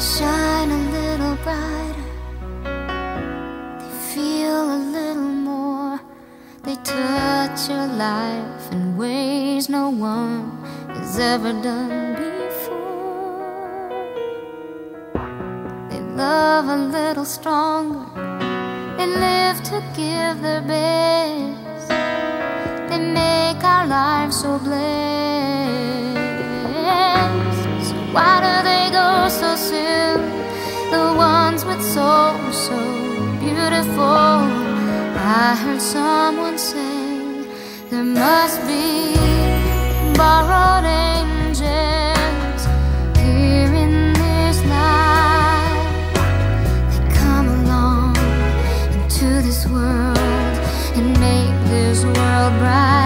shine a little brighter. They feel a little more. They touch your life in ways no one has ever done before. They love a little stronger. They live to give their best. They make our lives so blessed. So why do they? So soon? The ones with souls so beautiful. I heard someone say. There must be borrowed angels here in this life that come along into this world and make this world bright,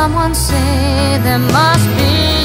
someone say there must be